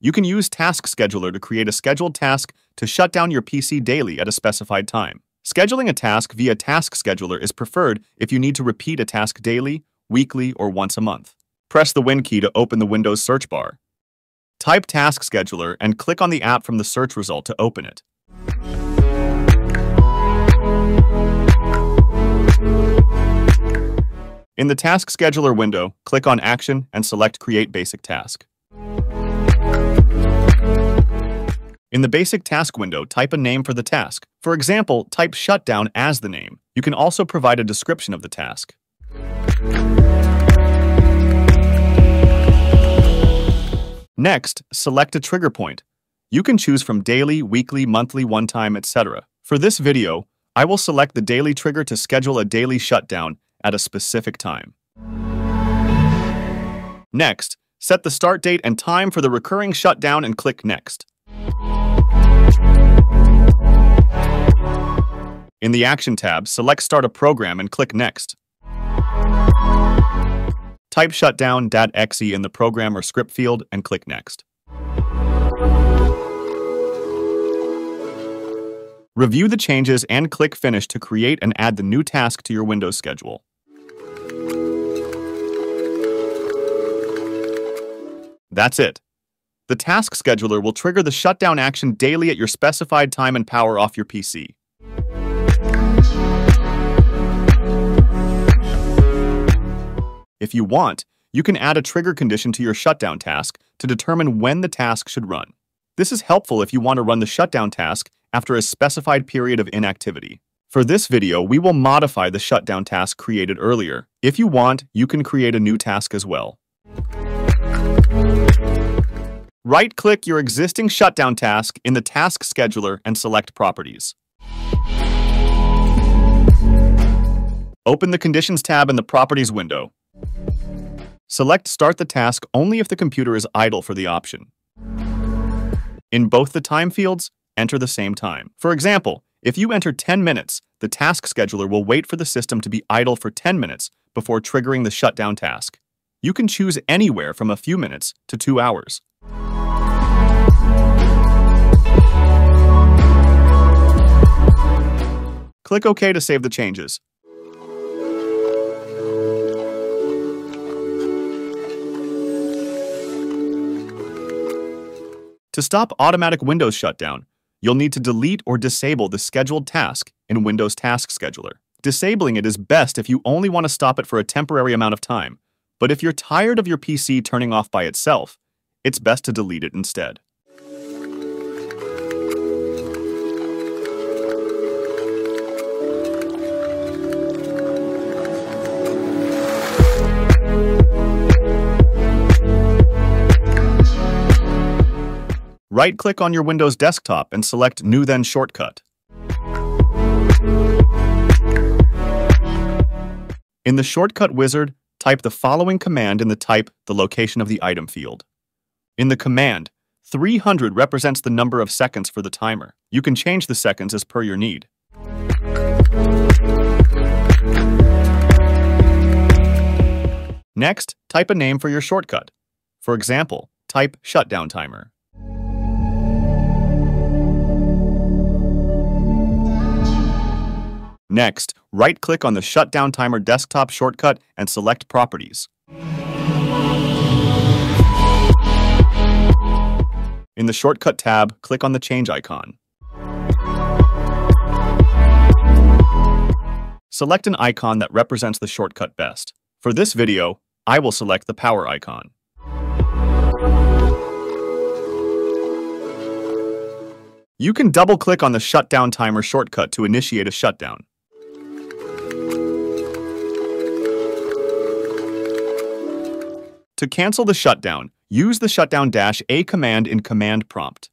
You can use Task Scheduler to create a scheduled task to shut down your PC daily at a specified time. Scheduling a task via Task Scheduler is preferred if you need to repeat a task daily, weekly, or once a month. Press the Win key to open the Windows search bar. Type Task Scheduler and click on the app from the search result to open it. In the Task Scheduler window, click on Action and select Create Basic Task. In the Basic Task window, type a name for the task. For example, type Shutdown as the name. You can also provide a description of the task. Next, select a trigger point. You can choose from daily, weekly, monthly, one time, etc. For this video, I will select the daily trigger to schedule a daily shutdown at a specific time. Next, set the start date and time for the recurring shutdown and click Next. In the Action tab, select Start a Program and click Next. Type shutdown.exe in the program or script field and click Next. Review the changes and click Finish to create and add the new task to your Windows schedule. That's it. The task scheduler will trigger the shutdown action daily at your specified time and power off your PC. If you want, you can add a trigger condition to your shutdown task to determine when the task should run. This is helpful if you want to run the shutdown task after a specified period of inactivity. For this video, we will modify the shutdown task created earlier. If you want, you can create a new task as well. Right-click your existing shutdown task in the Task Scheduler and select Properties. Open the Conditions tab in the Properties window. Select Start the task only if the computer is idle for the option. In both the time fields, enter the same time. For example, if you enter 10 minutes, the task scheduler will wait for the system to be idle for 10 minutes before triggering the shutdown task. You can choose anywhere from a few minutes to two hours. Click OK to save the changes. To stop automatic Windows shutdown, you'll need to delete or disable the scheduled task in Windows Task Scheduler. Disabling it is best if you only want to stop it for a temporary amount of time, but if you're tired of your PC turning off by itself, it's best to delete it instead. Right-click on your Windows desktop and select New Then Shortcut. In the Shortcut wizard, type the following command in the Type the location of the item field. In the command, 300 represents the number of seconds for the timer. You can change the seconds as per your need. Next, type a name for your shortcut. For example, type shutdown timer. Next, right-click on the Shutdown Timer desktop shortcut and select Properties. In the Shortcut tab, click on the Change icon. Select an icon that represents the shortcut best. For this video, I will select the power icon. You can double-click on the Shutdown Timer shortcut to initiate a shutdown. To cancel the shutdown, use the shutdown A command in Command Prompt.